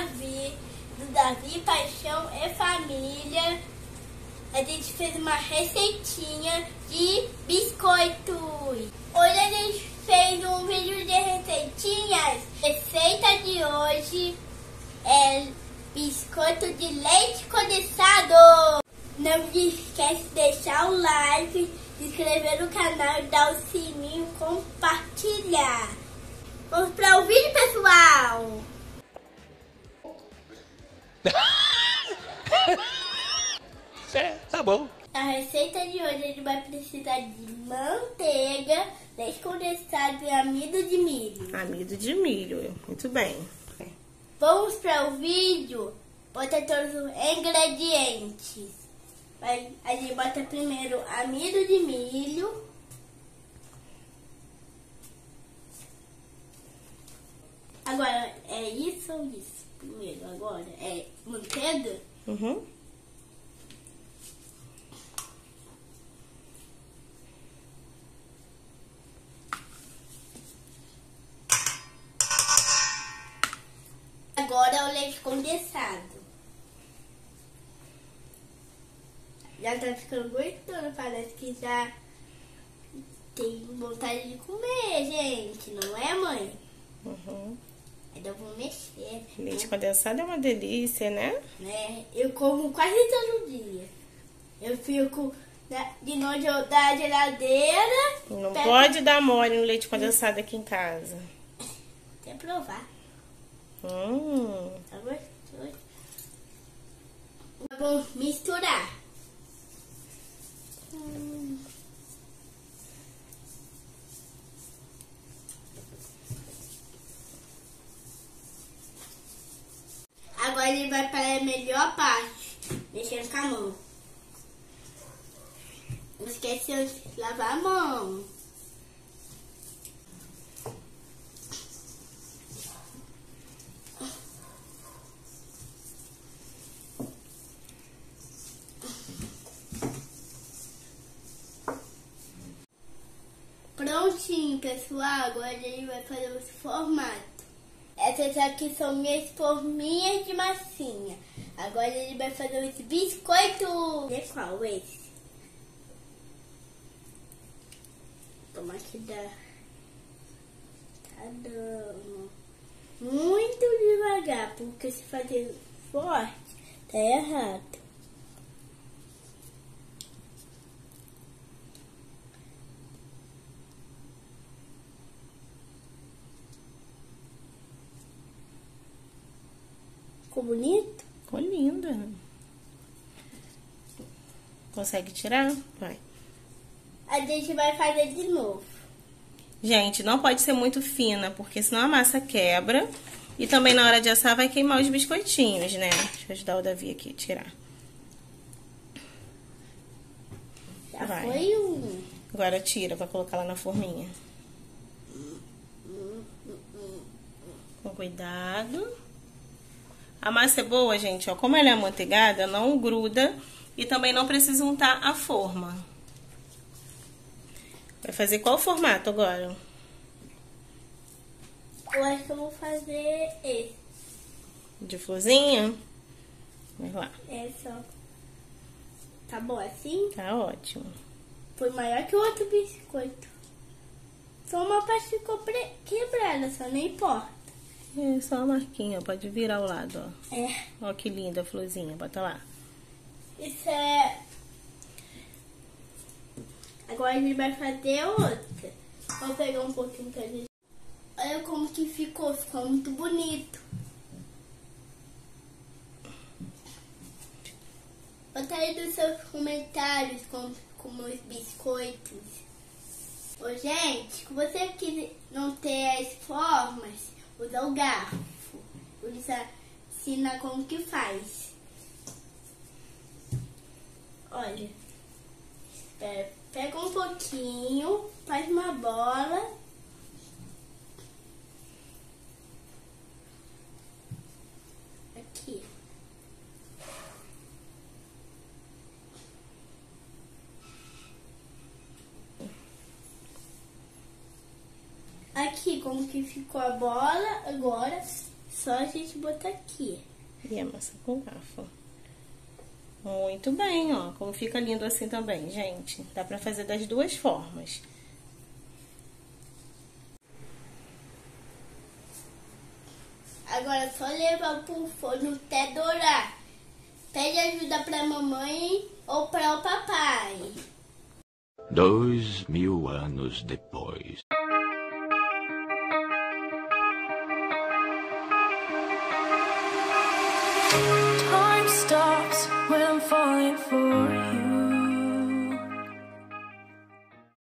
Davi, Paixão e Família. A gente fez uma receitinha de biscoitos. Hoje a gente fez um vídeo de receitinhas. Receita de hoje é biscoito de leite condensado. Não esquece de deixar o like, se inscrever no canal, dar o sininho, compartilhar. Vamos para o vídeo, pessoal! É, tá bom. A receita de hoje a gente vai precisar de manteiga, leite condensado e amido de milho. Amido de milho, muito bem. Vamos para o vídeo, bota todos os ingredientes. Vai, a gente bota primeiro amido de milho. Agora, é isso ou isso? Primeiro, agora, é manteiga? Uhum. Agora é o leite condensado. Já tá ficando gostoso, parece que já tem vontade de comer, gente, não é, mãe? Uhum. Ainda vou mexer. Leite condensado é uma delícia, né? Né? Eu como quase todo dia. Eu fico na- de noite eu da geladeira. Não pego- pode dar mole no leite condensado aqui em casa. Até provar. Hum. Tá gostoso. Vamos misturar. Hum. Ele vai para a melhor parte, mexendo com a mão. Não esquece de lavar a mão. Prontinho, pessoal. Agora gente vai fazer os formatos. Essas aqui são minhas forminhas de massinha. Agora gente vai fazer os biscoitos. E qual esse? Toma aqui da... Tá dando. Muito devagar, porque se fazer forte, tá errado. Ficou bonito? Ficou linda. Consegue tirar? Vai. A gente vai fazer de novo. Gente, não pode ser muito fina, porque senão a massa quebra. E também na hora de assar vai queimar os biscoitinhos, né? Deixa eu ajudar o Davi aqui a tirar. Já Vai. foi um. Agora tira pra colocar lá na forminha. Com cuidado. A massa é boa, gente, ó. Como ela é amanteigada, não gruda e também não precisa untar a forma. Vai fazer qual formato agora? Eu acho que eu vou fazer esse. De florzinha? Vai lá. Esse, ó. Tá bom assim? Tá ótimo. Foi maior que o outro biscoito. Só uma parte ficou quebrada, só não importa. É só uma marquinha, pode virar ao lado, ó. É. Ó que linda a florzinha, bota lá. Isso é. Agora a gente vai fazer outra. Vou pegar um pouquinho pra gente. Olha como que ficou, ficou muito bonito. Bota aí nos seus comentários como, como os biscoitos. Ô, gente, se você quiser não ter as formas, usa o garfo. Usa, ensina como que faz. Olha. É, pega um pouquinho, faz uma bola. Aqui. Aqui, como que ficou a bola, agora só a gente botar aqui. E a massa com garfo. Muito bem, ó. Como fica lindo assim também, gente. Dá pra fazer das duas formas. Agora é só levar pro forno até dourar. Pede ajuda pra mamãe ou para o papai. Dois mil anos depois.